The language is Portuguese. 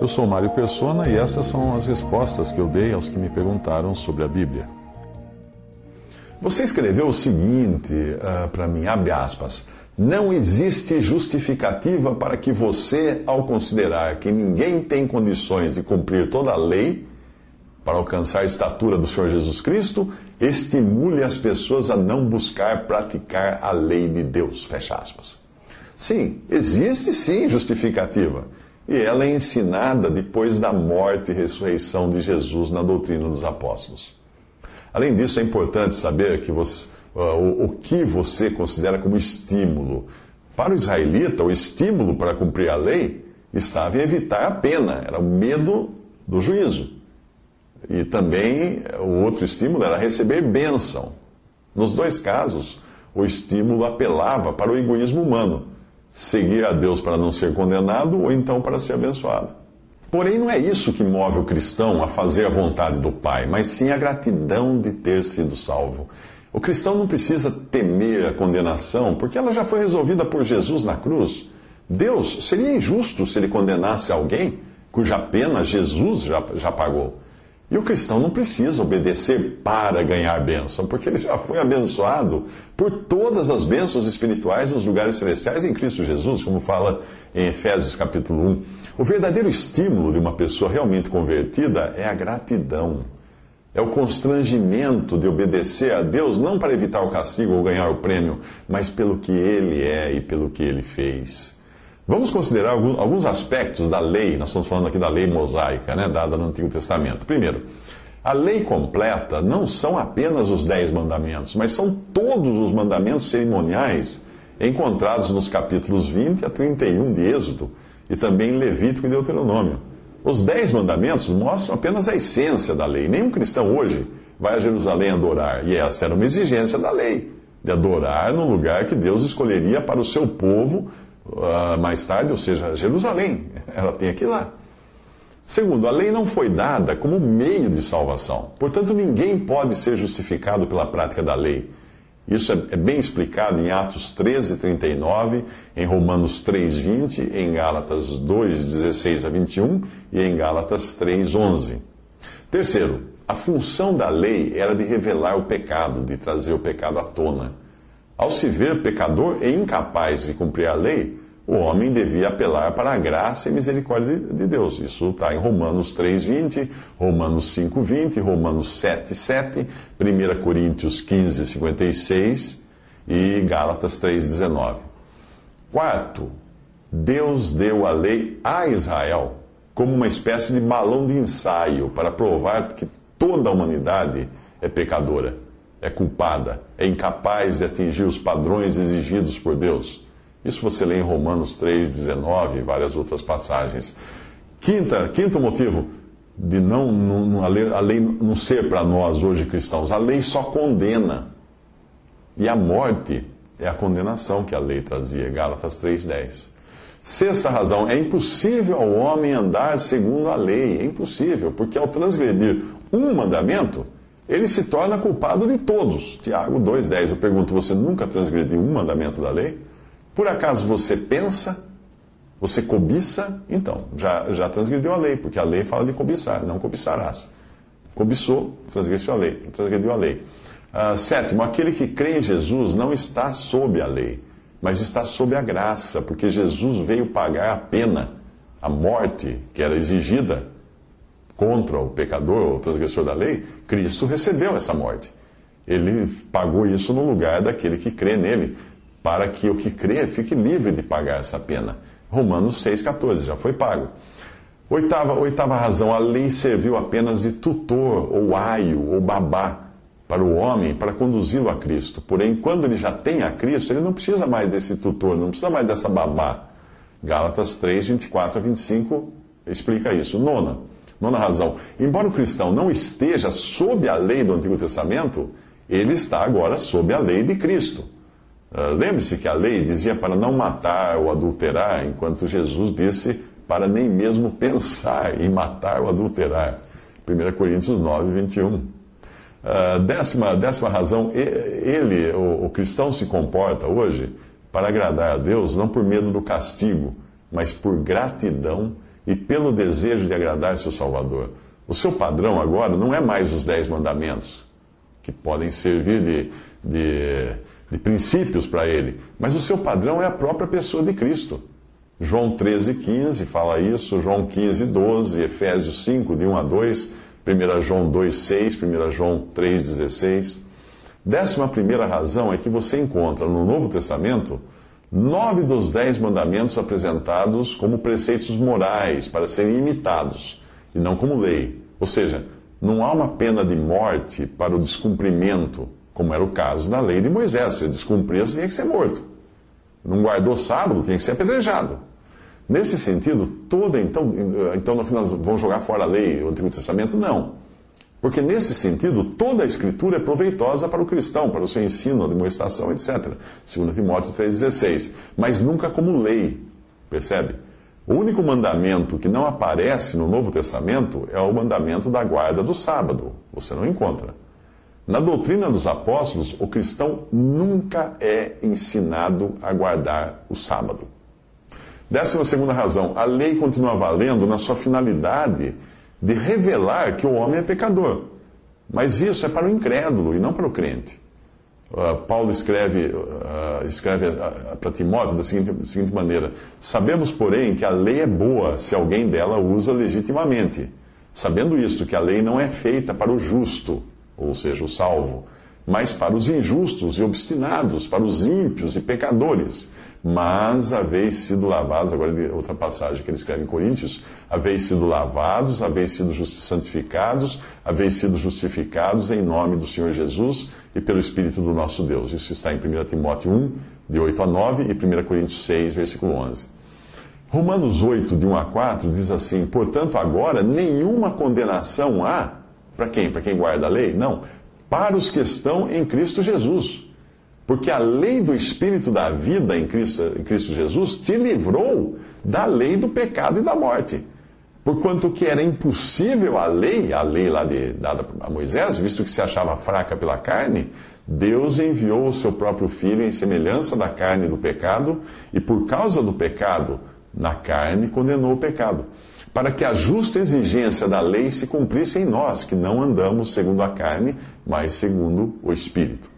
Eu sou Mário Persona e essas são as respostas que eu dei aos que me perguntaram sobre a Bíblia. Você escreveu o seguinte uh, para mim, abre aspas. Não existe justificativa para que você, ao considerar que ninguém tem condições de cumprir toda a lei para alcançar a estatura do Senhor Jesus Cristo, estimule as pessoas a não buscar praticar a lei de Deus. Fecha aspas. Sim, existe sim justificativa. E ela é ensinada depois da morte e ressurreição de Jesus na doutrina dos apóstolos. Além disso, é importante saber que você, uh, o, o que você considera como estímulo. Para o israelita, o estímulo para cumprir a lei estava em evitar a pena, era o medo do juízo. E também o outro estímulo era receber bênção. Nos dois casos, o estímulo apelava para o egoísmo humano seguir a Deus para não ser condenado ou então para ser abençoado. Porém, não é isso que move o cristão a fazer a vontade do Pai, mas sim a gratidão de ter sido salvo. O cristão não precisa temer a condenação, porque ela já foi resolvida por Jesus na cruz. Deus seria injusto se ele condenasse alguém cuja pena Jesus já, já pagou. E o cristão não precisa obedecer para ganhar bênção, porque ele já foi abençoado por todas as bênçãos espirituais nos lugares celestiais em Cristo Jesus, como fala em Efésios capítulo 1. O verdadeiro estímulo de uma pessoa realmente convertida é a gratidão. É o constrangimento de obedecer a Deus, não para evitar o castigo ou ganhar o prêmio, mas pelo que Ele é e pelo que Ele fez. Vamos considerar alguns aspectos da lei, nós estamos falando aqui da lei mosaica, né, dada no Antigo Testamento. Primeiro, a lei completa não são apenas os dez mandamentos, mas são todos os mandamentos cerimoniais encontrados nos capítulos 20 a 31 de Êxodo e também em Levítico e Deuteronômio. Os dez mandamentos mostram apenas a essência da lei. Nenhum cristão hoje vai a Jerusalém adorar, e esta era uma exigência da lei, de adorar no lugar que Deus escolheria para o seu povo mais tarde, ou seja, Jerusalém. Ela tem aqui lá. Segundo, a lei não foi dada como meio de salvação. Portanto, ninguém pode ser justificado pela prática da lei. Isso é, é bem explicado em Atos 13, 39, em Romanos 3, 20, em Gálatas 2, 16 a 21 e em Gálatas 3, 11. Terceiro, a função da lei era de revelar o pecado, de trazer o pecado à tona. Ao se ver pecador e incapaz de cumprir a lei, o homem devia apelar para a graça e misericórdia de Deus. Isso está em Romanos 3,20, Romanos 5,20, Romanos 7,7, 1 Coríntios 15, 56 e Gálatas 3,19. Quarto, Deus deu a lei a Israel como uma espécie de balão de ensaio para provar que toda a humanidade é pecadora é culpada, é incapaz de atingir os padrões exigidos por Deus. Isso você lê em Romanos 3, 19 e várias outras passagens. Quinta, quinto motivo de não, não a, lei, a lei não ser para nós hoje cristãos. A lei só condena. E a morte é a condenação que a lei trazia. Gálatas 3,10. Sexta razão, é impossível ao homem andar segundo a lei. É impossível, porque ao transgredir um mandamento, ele se torna culpado de todos. Tiago 2,10. Eu pergunto: você nunca transgrediu um mandamento da lei? Por acaso você pensa? Você cobiça? Então, já, já transgrediu a lei, porque a lei fala de cobiçar, não cobiçarás. Cobiçou, transgrediu a lei. Transgrediu a lei. Uh, sétimo, aquele que crê em Jesus não está sob a lei, mas está sob a graça, porque Jesus veio pagar a pena, a morte que era exigida contra o pecador ou transgressor da lei, Cristo recebeu essa morte. Ele pagou isso no lugar daquele que crê nele, para que o que crê fique livre de pagar essa pena. Romanos 6,14, já foi pago. Oitava, oitava razão, a lei serviu apenas de tutor, ou aio, ou babá para o homem, para conduzi-lo a Cristo. Porém, quando ele já tem a Cristo, ele não precisa mais desse tutor, não precisa mais dessa babá. Gálatas 3, 24 a 25 explica isso. Nona, Nona razão. Embora o cristão não esteja sob a lei do Antigo Testamento, ele está agora sob a lei de Cristo. Uh, Lembre-se que a lei dizia para não matar ou adulterar, enquanto Jesus disse para nem mesmo pensar em matar ou adulterar. 1 Coríntios 9, 21. Uh, décima, décima razão, ele, o, o cristão, se comporta hoje para agradar a Deus não por medo do castigo, mas por gratidão e pelo desejo de agradar seu Salvador. O seu padrão agora não é mais os dez mandamentos, que podem servir de, de, de princípios para ele, mas o seu padrão é a própria pessoa de Cristo. João 13, 15 fala isso, João 15, 12, Efésios 5, de 1 a 2, 1 João 2, 6, 1 João 3, 16. Décima primeira razão é que você encontra no Novo Testamento nove dos dez mandamentos apresentados como preceitos morais para serem imitados e não como lei. Ou seja, não há uma pena de morte para o descumprimento, como era o caso da lei de Moisés. Se descumpria, você tinha que ser morto. Não guardou sábado, tinha que ser apedrejado. Nesse sentido, toda então, então nós vamos jogar fora a lei, o Antigo Testamento? Não. Porque nesse sentido, toda a escritura é proveitosa para o cristão, para o seu ensino, a demonstração, etc. Segundo Timóteo 3,16. Mas nunca como lei. Percebe? O único mandamento que não aparece no Novo Testamento é o mandamento da guarda do sábado. Você não encontra. Na doutrina dos apóstolos, o cristão nunca é ensinado a guardar o sábado. Décima segunda razão, a lei continua valendo na sua finalidade de revelar que o homem é pecador. Mas isso é para o incrédulo e não para o crente. Uh, Paulo escreve, uh, escreve uh, para Timóteo da seguinte, da seguinte maneira: Sabemos, porém, que a lei é boa se alguém dela usa legitimamente. Sabendo isto, que a lei não é feita para o justo, ou seja, o salvo, mas para os injustos e obstinados, para os ímpios e pecadores. Mas haveis sido lavados, agora outra passagem que ele escreve em Coríntios, haveis sido lavados, haveis sido santificados, haveis sido justificados em nome do Senhor Jesus e pelo Espírito do nosso Deus. Isso está em 1 Timóteo 1, de 8 a 9, e 1 Coríntios 6, versículo 11. Romanos 8, de 1 a 4, diz assim: Portanto, agora nenhuma condenação há para quem? Para quem guarda a lei? Não para os que estão em Cristo Jesus. Porque a lei do Espírito da vida em Cristo, em Cristo Jesus te livrou da lei do pecado e da morte. Porquanto que era impossível a lei, a lei lá de, dada a Moisés, visto que se achava fraca pela carne, Deus enviou o seu próprio Filho em semelhança da carne do pecado, e por causa do pecado na carne condenou o pecado para que a justa exigência da lei se cumprisse em nós, que não andamos segundo a carne, mas segundo o Espírito.